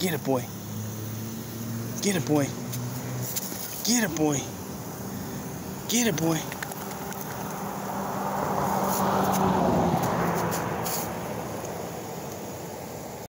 Get it, boy. Get it, boy. Get it, boy. Get it, boy.